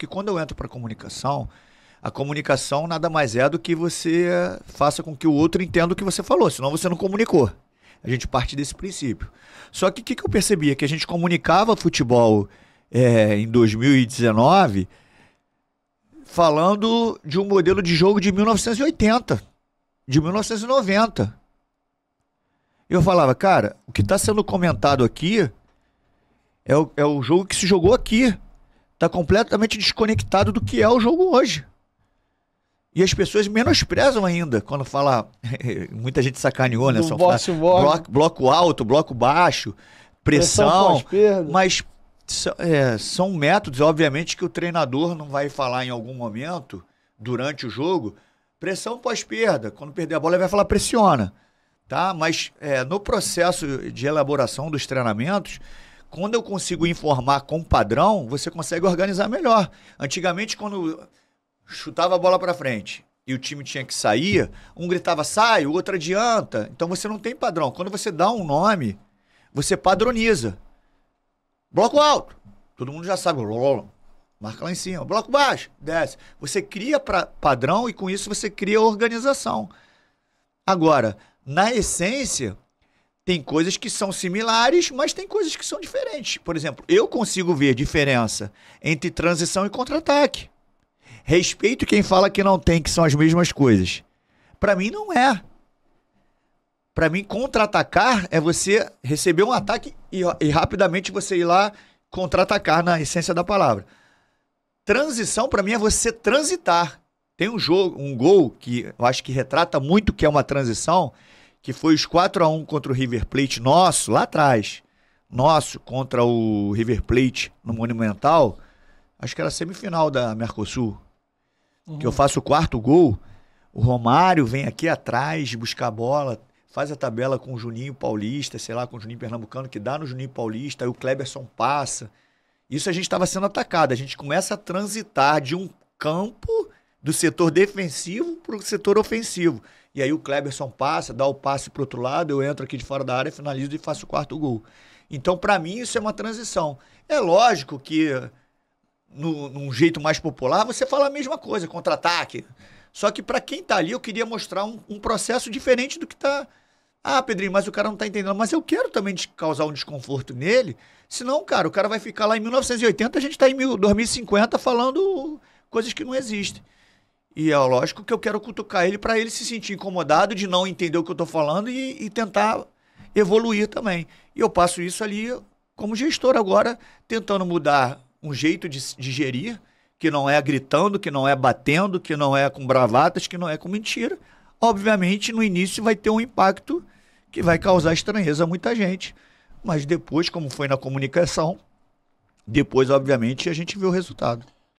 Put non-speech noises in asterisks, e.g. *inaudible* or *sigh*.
porque quando eu entro para comunicação, a comunicação nada mais é do que você faça com que o outro entenda o que você falou, senão você não comunicou. A gente parte desse princípio. Só que o que, que eu percebia? Que a gente comunicava futebol é, em 2019 falando de um modelo de jogo de 1980, de 1990. Eu falava, cara, o que está sendo comentado aqui é o, é o jogo que se jogou aqui. Está completamente desconectado do que é o jogo hoje. E as pessoas menosprezam ainda quando fala. *laughs* muita gente sacaneou, né? Boxe, boxe. Bloco, bloco alto, bloco baixo, pressão. pressão mas é, são métodos, obviamente, que o treinador não vai falar em algum momento, durante o jogo, pressão pós-perda. Quando perder a bola, ele vai falar pressiona. Tá? Mas é, no processo de elaboração dos treinamentos, quando eu consigo informar com padrão, você consegue organizar melhor. Antigamente, quando chutava a bola para frente e o time tinha que sair, um gritava sai, o outro adianta. Então você não tem padrão. Quando você dá um nome, você padroniza. Bloco alto, todo mundo já sabe. Marca lá em cima. Bloco baixo, desce. Você cria pra, padrão e com isso você cria organização. Agora, na essência, tem coisas que são similares, mas tem coisas que são diferentes. Por exemplo, eu consigo ver diferença entre transição e contra-ataque. Respeito quem fala que não tem, que são as mesmas coisas. Para mim, não é. Para mim, contra-atacar é você receber um ataque e, e rapidamente você ir lá contra-atacar na essência da palavra. Transição, para mim, é você transitar. Tem um jogo, um gol que eu acho que retrata muito que é uma transição, que foi os 4 a 1 contra o River Plate nosso, lá atrás. Nosso contra o River Plate no Monumental. Acho que era semifinal da Mercosul. Uhum. Que eu faço o quarto gol. O Romário vem aqui atrás buscar a bola, faz a tabela com o Juninho Paulista, sei lá, com o Juninho Pernambucano, que dá no Juninho Paulista, aí o Kleberson passa. Isso a gente estava sendo atacado. A gente começa a transitar de um campo do setor defensivo para o setor ofensivo. E aí o Kleberson passa, dá o passe para outro lado, eu entro aqui de fora da área, finalizo e faço o quarto gol. Então, para mim, isso é uma transição. É lógico que, no, num jeito mais popular, você fala a mesma coisa, contra-ataque. Só que para quem está ali, eu queria mostrar um, um processo diferente do que está ah, Pedrinho, mas o cara não tá entendendo. Mas eu quero também causar um desconforto nele. Senão, cara, o cara vai ficar lá em 1980, a gente tá em 2050 falando coisas que não existem. E é lógico que eu quero cutucar ele para ele se sentir incomodado de não entender o que eu tô falando e, e tentar evoluir também. E eu passo isso ali como gestor agora, tentando mudar um jeito de, de gerir, que não é gritando, que não é batendo, que não é com bravatas, que não é com mentira, obviamente no início vai ter um impacto que vai causar estranheza a muita gente. Mas depois, como foi na comunicação, depois, obviamente, a gente vê o resultado.